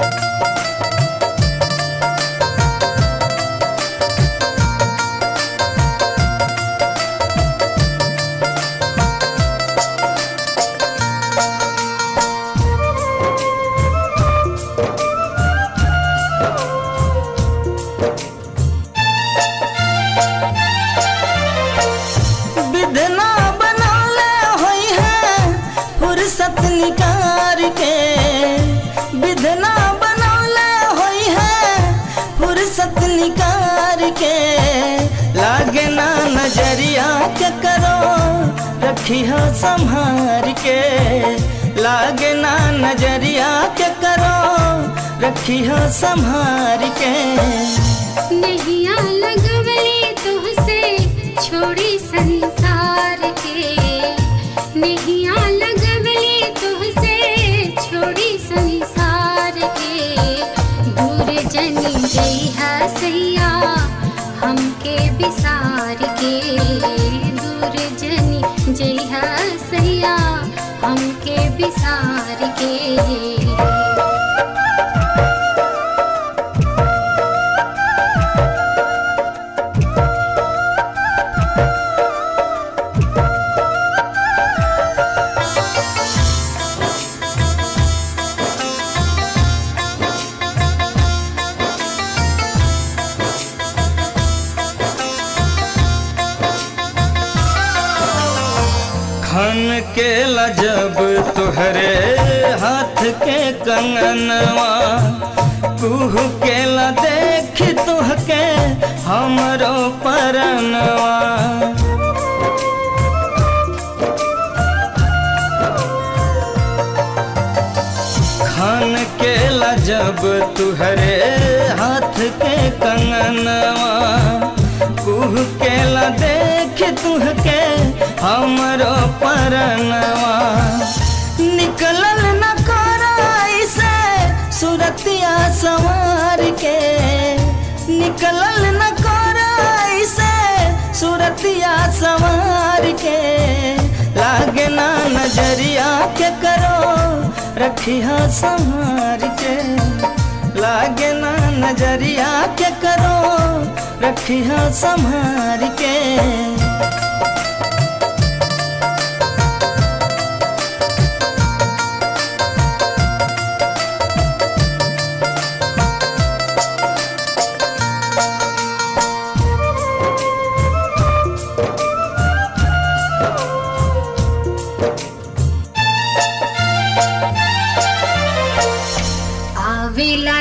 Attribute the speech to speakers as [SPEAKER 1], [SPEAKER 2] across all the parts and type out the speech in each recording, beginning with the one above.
[SPEAKER 1] Música नज़रिया के करो? रखी हो संभार के। लागे ना नज़रिया के करो? रखी हो संभार के।
[SPEAKER 2] नैया लगवले छोड़ी संसार छोड़ी संसार के। सैया हमके बिसार के दूर जनी जइहा सैया हमके बिसार के
[SPEAKER 1] के लजब तुहरे हाथ के कंगनवा कुह के ला देख तुहके हमरो परनवा। खन के लजब तुहरे हाथ के कंगनवा कुह के ला देख, तुहके हमरो परनवा। निकलल न कराई से सुरतिया सवार के। निकलल न कराई से सुरतिया सवार के। लागे ना नज़रिया के करो रखिया संहार के। लागे ना नज़रिया के करो रखिया संहार के।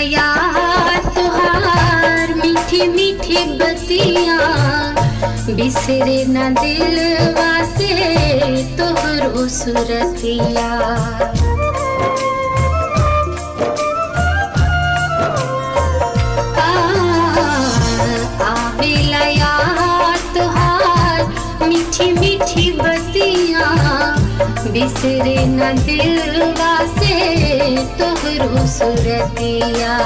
[SPEAKER 2] तुहार मीठी बतिया बिसरे न दिलवा से तोहरो सुरतिया मीठी मीठी बतिया बिसरे न दिलवा से तोहरो सुरतिया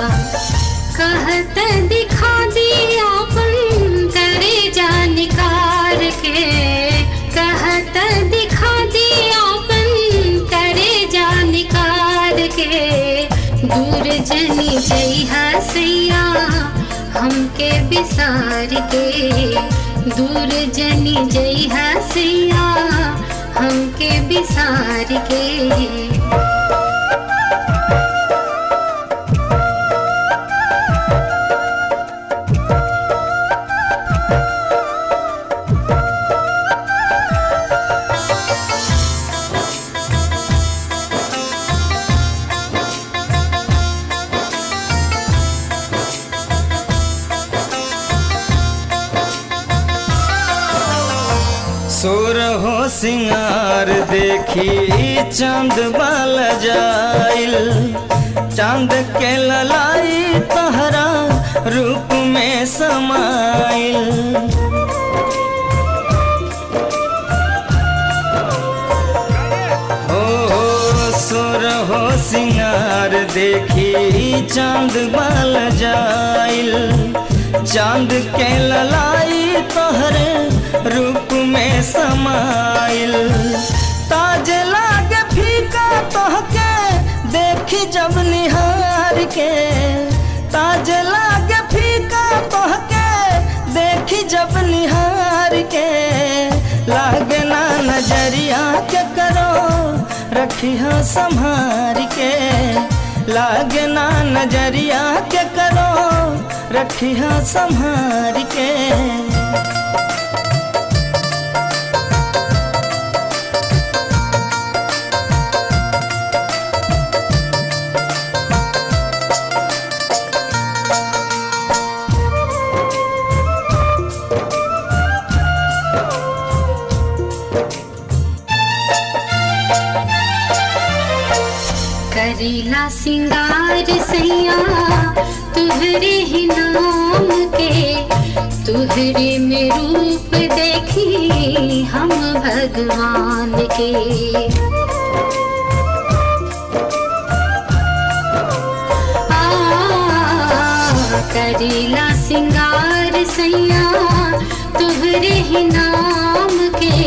[SPEAKER 2] कहत दिखा दिया अपन करे जा निकार के। कहत दिखा दिया अपन करे जा निकार के। दूर जनी जइहा सैया हमके बिसार के। दूर जनी जइहा सैया हमके बिसार के।
[SPEAKER 1] सुर हो सिंगार देखी चाँद बाल जाइल। चाँद के ललाई तहरा रूप में समाइल। सुर हो सिंगार देखी चाँद बाल जाइल। चाँद के ललाई तोहरे रूप में समाइल। ताज लागे फीका तोहके, देखी जब निहार के। ताज लागे फीका तोहके, देखी जब निहार के। लागे ना नज़रिया के करो, रखी हो संभार के। लागे ना नज़रिया के करो रखी संहार के।
[SPEAKER 2] करीला सिंगार सैया, तुहरे ही नाम के, तुहरे में रूप देखी हम भगवान के। करीला सिंगार सैया, तुहरे ही नाम के,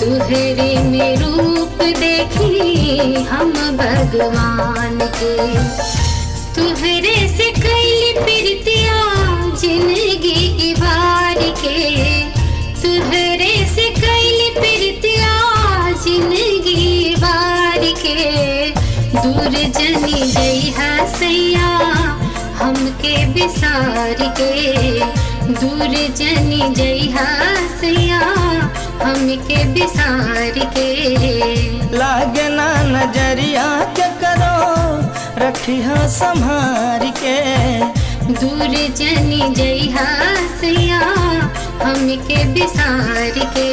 [SPEAKER 2] तुहरे में रूप देखी हम भगवान के। तुहरे से कई प्रीतिया ज़िंदगी की बार के। तुहरे से कई प्रीतिया ज़िंदगी बार के। दूर जनी गई है सैया हमके बिसार के। दूर जनी जई सैया हमके बिसार के।
[SPEAKER 1] लागे ना नज़रिया के करो रखी हाँ संभार के।
[SPEAKER 2] दूर जनी जई सैया हमके बिसार के।